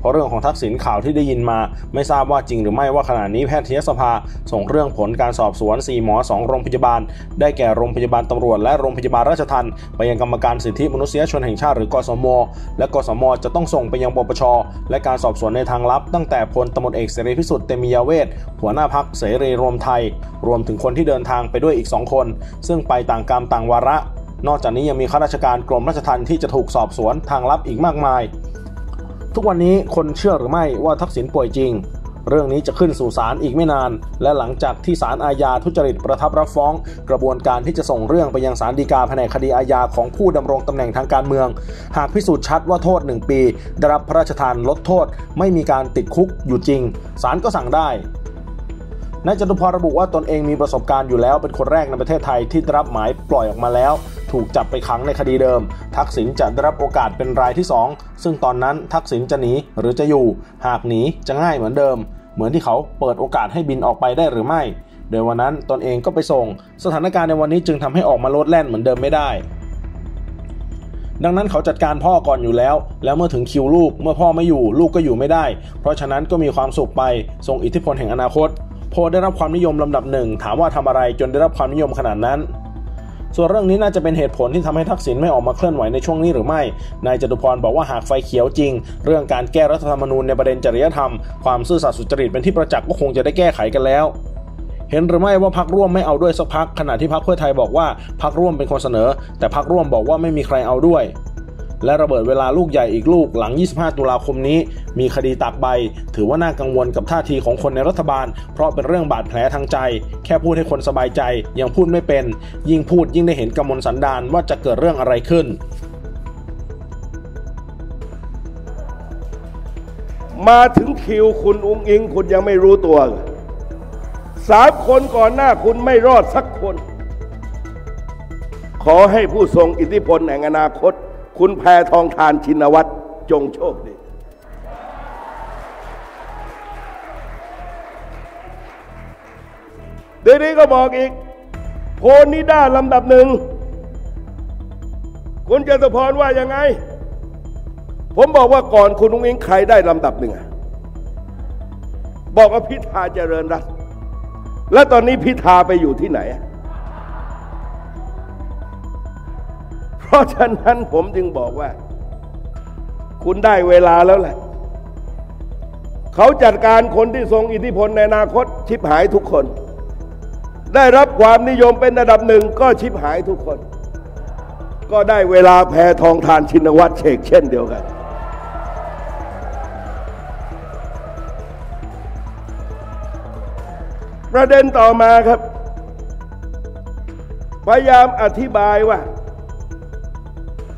เพราะเรื่องของทักษิณข่าวที่ได้ยินมา ไม่ทราบว่าจริงหรือไม่ว่าขณะนี้แพทยสภา ส่งเรื่องผลการสอบสวน 4 หมอ 2 โรงพยาบาล ได้แก่โรงพยาบาลตำรวจ และโรงพยาบาลราชทัณฑ์ไปยังกรรมการสิทธิมนุษยชนแห่งชาติหรือกสม และกสม จะต้องส่งไปยังปปชและการสอบสวนในทางลับ ตั้งแต่พลตำรวจเอกเสรีพิสุทธิ์เตมียเวทหัวหน้าพักเสรีรวมไทย รวมถึงคนที่เดินทางไปด้วยอีก 2 คน ซึ่งไปต่างกรรมต่างวาระนอกจากนี้ยังมีข้าราชการกรมราชทัณฑ์ที่จะถูกสอบสวนทางลับอีกมากมาย ทุกวันนี้คนเชื่อหรือไม่ว่าทักษิณป่วยจริง เรื่องนี้จะขึ้นสู่ศาลอีกไม่นาน และหลังจากที่ศาลอาญาทุจริตประทับรับฟ้อง กระบวนการที่จะส่งเรื่องไปยังศาลฎีกาแผนกคดีอาญาของผู้ดำรงตำแหน่งทางการเมือง หากพิสูจน์ชัดว่าโทษ 1 ปีได้รับพระราชทานลดโทษ ไม่มีการติดคุกอยู่จริงศาลก็สั่งได้นายจตุพรระบุว่าตนเองมีประสบการณ์อยู่แล้วเป็นคนแรกในประเทศไทยที่ได้รับหมายปล่อยออกมาแล้ว ถูกจับไปขังในคดีเดิม ทักษิณจะได้รับโอกาสเป็นรายที่ 2 ซึ่งตอนนั้นทักษิณจะหนีหรือจะอยู่ หากหนีจะง่ายเหมือนเดิม เหมือนที่เขาเปิดโอกาสให้บินออกไปได้หรือไม่ โดยวันนั้นตนเองก็ไปส่ง สถานการณ์ในวันนี้จึงทำให้ออกมาโลดแล่นเหมือนเดิมไม่ได้ดังนั้นเขาจัดการพ่อก่อนอยู่แล้ว แล้วเมื่อถึงคิวลูก เมื่อพ่อไม่อยู่ลูกก็อยู่ไม่ได้ เพราะฉะนั้นก็มีความสุขไป ทรงอิทธิพลแห่งอนาคต โพได้รับความนิยมลำดับหนึ่ง ถามว่าทำอะไรจนได้รับความนิยมขนาดนั้น ส่วนเรื่องนี้น่าจะเป็นเหตุผลที่ทำให้ทักษิณไม่ออกมาเคลื่อนไหวในช่วงนี้หรือไม่ นายจตุพรบอกว่าหากไฟเขียวจริง เรื่องการแก้รัฐธรรมนูญในประเด็นจริยธรรม ความซื่อสัตย์สุจริตเป็นที่ประจักษ์ก็คงจะได้แก้ไขกันแล้วเห็นหรือไม่ว่าพักร่วมไม่เอาด้วยสักพักขณะที่พักเพื่อไทยบอกว่าพักร่วมเป็นคนเสนอ แต่พักร่วมบอกว่าไม่มีใครเอาด้วย และระเบิดเวลาลูกใหญ่อีกลูกหลัง 25 ตุลาคมนี้ มีคดีตากใบ ถือว่าน่ากังวลกับท่าทีของคนในรัฐบาล เพราะเป็นเรื่องบาดแผลทางใจ แค่พูดให้คนสบายใจ ยังพูดไม่เป็น ยิ่งพูดยิ่งได้เห็นกำมลสันดานว่าจะเกิดเรื่องอะไรขึ้น มาถึงคิวคุณอุ้งอิงคุณยังไม่รู้ตัวสามคนก่อนหน้าคุณไม่รอดสักคน ขอให้ผู้ทรงอิทธิพลแห่งอนาคต คุณแพทองทานชินวัตรจงโชคดีเดี๋ยวนี้ก็บอกอีก โพลนิด้าลำดับหนึ่ง คุณจตุพรว่ายังไง ผมบอกว่าก่อนคุณอุ้งอิงใครได้ลำดับหนึ่ง บอกว่าพิธาเจริญรัตน์และตอนนี้พิธาไปอยู่ที่ไหน ราะฉะนั้นผมจึงบอกว่า คุณได้เวลาแล้วแหละ เขาจัดการคนที่ทรงอิทธิพลในอนาคตชิบหายทุกคน ได้รับความนิยมเป็นระดับหนึ่งก็ชิบหายทุกคน ก็ได้เวลาแพทองทานชินวัตรเชกเช่นเดียวกันประเด็นต่อมาครับ พยายามอธิบายว่า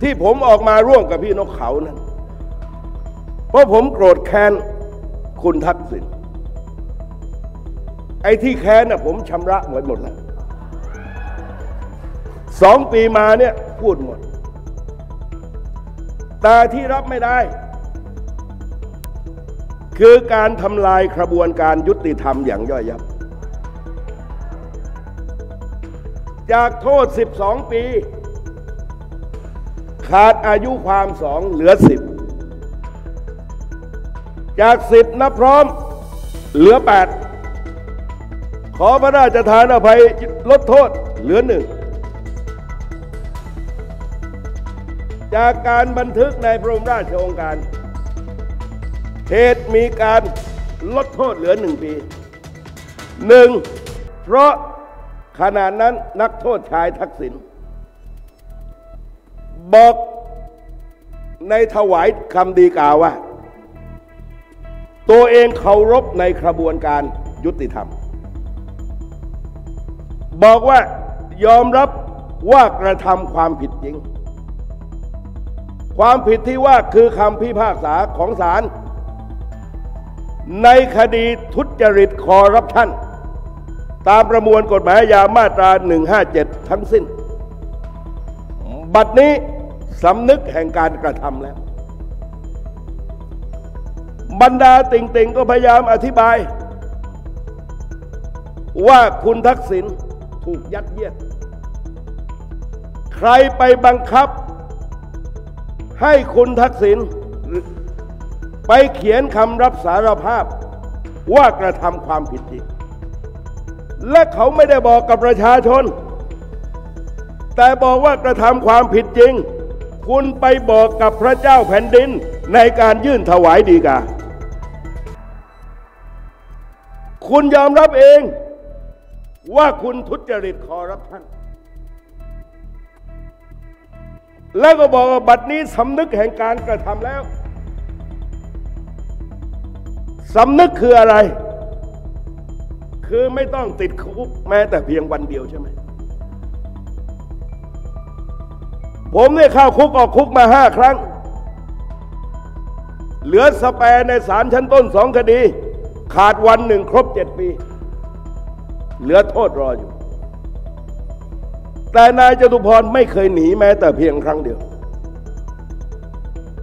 ที่ผมออกมาร่วมกับพี่นกเขานั้น เพราะผมโกรธแค้นคุณทักษิณไอ้ที่แค้นน่ะผมชำระหมดหมดแล้วสองปีมาเนี่ยพูดหมด แต่ที่รับไม่ได้ คือการทำลายกระบวนการยุติธรรมอย่างย่อยยับ จากโทษ 12 ปี ขาดอายุความสองเหลือ10จาก10นับพร้อมเหลือ8ขอพระราชทานอภัยลดโทษเหลือหนึ่งจากการบันทึกในพระบรมราชโองการเหตุมีการลดโทษเหลือหนึ่งปีหนึ่งเพราะขณะนั้นนักโทษชายทักษิณ บอกในถวายคำดีกาว่า ตัวเองเคารพในกระบวนการยุติธรรม บอกว่ายอมรับว่ากระทำความผิดจริง ความผิดที่ว่าคือคำพิพากษาของศาลในคดีทุจริตคอร์รัปชันตามประมวลกฎหมายอาญามาตรา 157 ทั้งสิ้น บัดนี้สำนึกแห่งการกระทำแล้ว บรรดาติ่งๆก็พยายามอธิบาย ว่าคุณทักษิณถูกยัดเยียด ใครไปบังคับ ให้คุณทักษิณไปเขียนคำรับสารภาพว่ากระทำความผิดจริงและเขาไม่ได้บอกกับประชาชน แต่บอกว่ากระทำความผิดจริง คุณไปบอกกับพระเจ้าแผ่นดินในการยื่นถวายดีกา คุณยอมรับเองว่าคุณทุจริตคอร์รัปชันแล้วก็บอกว่าบัดนี้สำนึกแห่งการกระทำแล้วสำนึกคืออะไร คือไม่ต้องติดคุกแม้แต่เพียงวันเดียวใช่ไหม ผมได้เข้าคุกออกคุกมาห้าครั้ง เหลือสแปรในศาลชั้นต้นสองคดี ขาดวันหนึ่งครบเจ็ดปี เหลือโทษรออยู่ แต่นายจตุพรไม่เคยหนีแม้แต่เพียงครั้งเดียว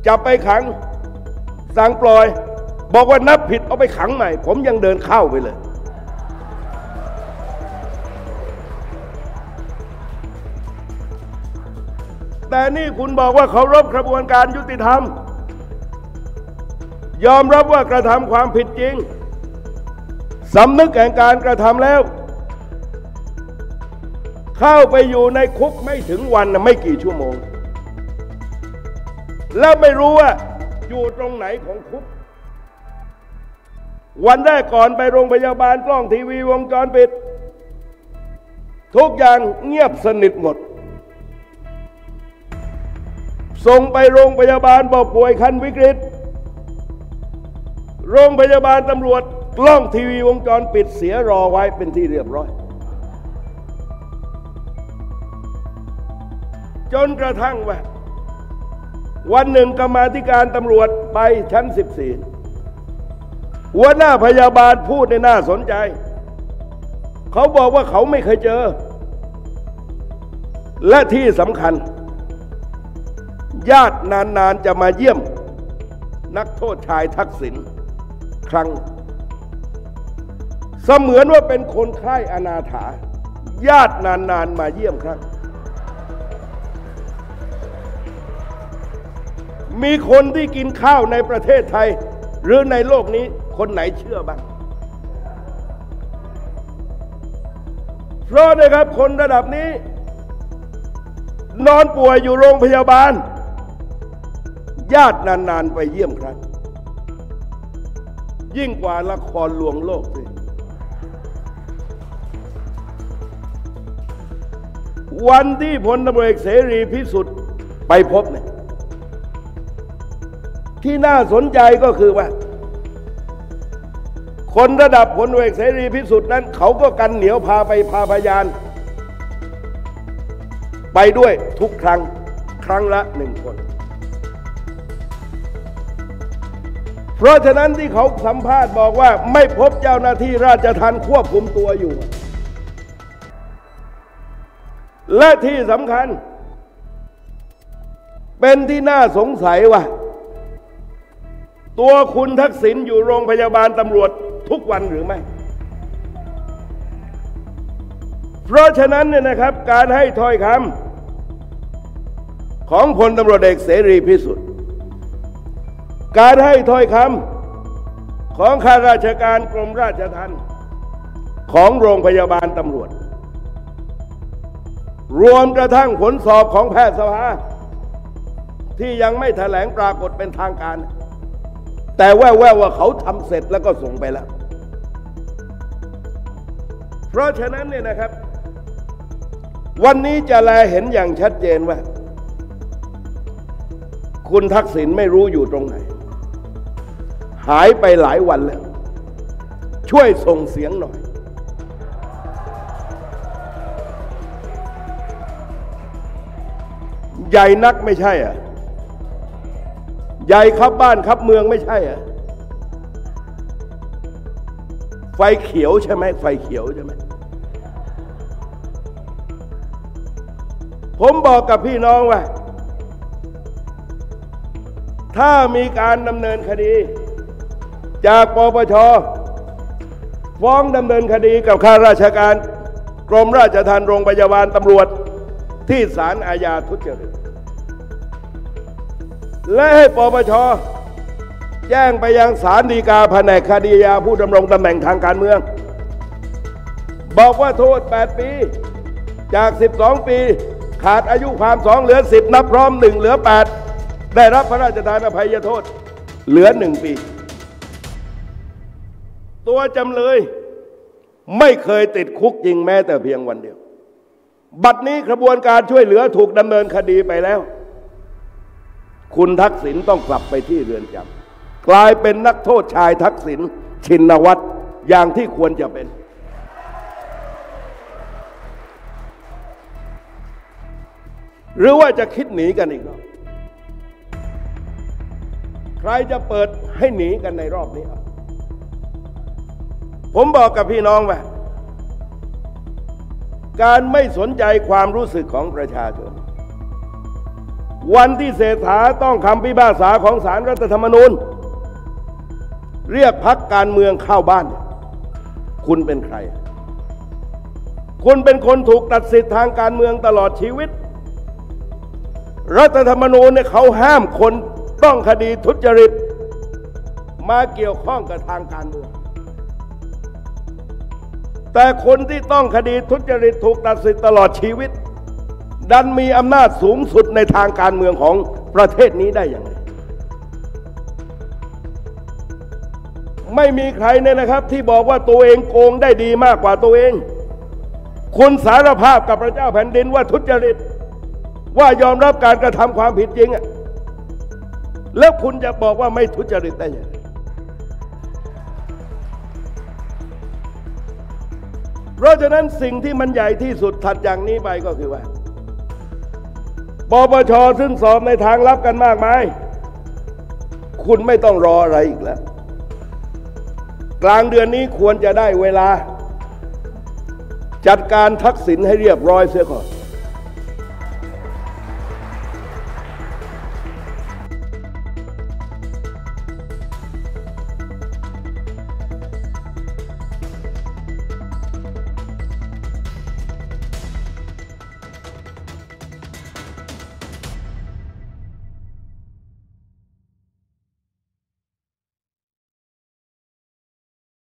จับไปขังสั่งปล่อย บอกว่านับผิดเอาไปขังใหม่ ผมยังเดินเข้าไปเลย แต่นี่คุณบอกว่าเคารพกระบวนการยุติธรรม ยอมรับว่ากระทำความผิดจริงสำนึกแห่งการกระทำแล้ว เข้าไปอยู่ในคุกไม่ถึงวันไม่กี่ชั่วโมง แล้วไม่รู้ว่าอยู่ตรงไหนของคุก วันแรกก่อนไปโรงพยาบาลกล้องทีวีวงจรปิด ทุกอย่างเงียบสนิทหมด ส่งไปโรงพยาบาลบอกป่วยคันวิกฤต โรงพยาบาลตำรวจกล้องทีวีวงจรปิดเสียรอไว้เป็นที่เรียบร้อย จนกระทั่งว่าวันหนึ่งกรรมาธิการตำรวจไปชั้น 14 หัวหน้าพยาบาลพูดในน่าสนใจ เขาบอกว่าเขาไม่เคยเจอ และที่สำคัญ ญาตินานๆจะมาเยี่ยม นักโทษชายทักษิณครั้ง เสมือนว่าเป็นคนไข้อนาถา ญาตินานๆมาเยี่ยมครั้ง มีคนที่กินข้าวในประเทศไทย หรือในโลกนี้คนไหนเชื่อบ้างเพราะนะครับคนระดับนี้ นอนป่วยอยู่โรงพยาบาล ญาตินานๆไปเยี่ยมครั้งยิ่งกว่าละครลวงโลกสิวันที่พลตำรวจเอกเสรีพิสุทธิ์ไปพบเนี่ยที่น่าสนใจก็คือว่า คนระดับพลเอกเสรีพิสุทธิ์นั้น เขาก็กันเหนียวพาไปพาพยาน ไปด้วยทุกครั้งครั้งละหนึ่งคน เพราะฉะนั้นที่เขาสัมภาษณ์บอกว่า ไม่พบเจ้าหน้าที่ราชทัณฑ์ควบคุมตัวอยู่ และที่สำคัญ เป็นที่น่าสงสัยว่า ตัวคุณทักษิณอยู่โรงพยาบาลตำรวจทุกวันหรือไม่ เพราะฉะนั้นเนี่ยนะครับ การให้ถ้อยคำของพลตำรวจเอกเสรีพิสุทธิ์ การให้ถ้อยคำของข้าราชการกรมราชทัณฑ์ของโรงพยาบาลตำรวจ รวมกระทั่งผลสอบของแพทยสภาที่ยังไม่แถลงปรากฏเป็นทางการ แต่แว่วๆว่าเขาทำเสร็จแล้วก็ส่งไปแล้ว เพราะฉะนั้นเนี่ยนะครับ วันนี้จะแลเห็นอย่างชัดเจนว่า คุณทักษิณไม่รู้อยู่ตรงไหน หายไปหลายวันแล้ว ช่วยส่งเสียงหน่อย ใหญ่นักไม่ใช่อะใหญ่ครับบ้านครับเมืองไม่ใช่อะไฟเขียวใช่ไหมไฟเขียวใช่ไหมผมบอกกับพี่น้องว่า ถ้ามีการดำเนินคดี จากปปชฟ้องดำเนินคดีกับข้าราชการ กรมราชทัณฑ์โรงพยาบาลตำรวจที่ศาลอาญาทุจริต และให้ปปชแจ้งไปยังศาลฎีกาแผนกคดียาผู้ดำรงตำแหน่งทางการเมือง บอกว่าโทษ 8 ปี จาก 12 ปี ขาดอายุความสองเหลือ 10 นับพร้อม1เหลือ 8 ได้รับพระราชทานอภัยโทษเหลือ1ปี ตัวจำเลย ไม่เคยติดคุกจริงแม้แต่เพียงวันเดียว บัดนี้กระบวนการช่วยเหลือถูกดำเนินคดีไปแล้ว คุณทักษิณต้องกลับไปที่เรือนจำกลายเป็นนักโทษชายทักษิณชินวัตรอย่างที่ควรจะเป็น หรือว่าจะคิดหนีกันอีกรอบใครจะเปิดให้หนีกันในรอบนี้ ผมบอกกับพี่น้องว่า การไม่สนใจความรู้สึกของประชาชน วันที่เศรษฐาต้องคำพิพากษาของศาลรรัฐธรรมนูญ เรียกพักการเมืองเข้าบ้าน คุณเป็นใคร คุณเป็นคนถูกตัดสิทธิ์ทางการเมืองตลอดชีวิต รัฐธรรมนูญเนี่ยเขาห้ามคนต้องคดีทุจริต มาเกี่ยวข้องกับทางการเมือง แต่คนที่ต้องคดีทุจริตถูกตัดสิทธิ์ตลอดชีวิต ดันมีอำนาจสูงสุดในทางการเมืองของประเทศนี้ได้อย่างไรไม่มีใครเนี่ยนะครับ ที่บอกว่าตัวเองโกงได้ดีมากกว่าตัวเอง คุณสารภาพกับพระเจ้าแผ่นดินว่าทุจริต ว่ายอมรับการกระทำความผิดจริงอะแล้วคุณจะบอกว่าไม่ทุจริตได้ยังไง เพราะฉะนั้นสิ่งที่มันใหญ่ที่สุดถัดอย่างนี้ไปก็คือว่าปปชซึ่งสอบในทางลับกันมากมายคุณไม่ต้องรออะไรอีกแล้ว กลางเดือนนี้ควรจะได้เวลา จัดการทักษิณให้เรียบร้อยเสียก่อน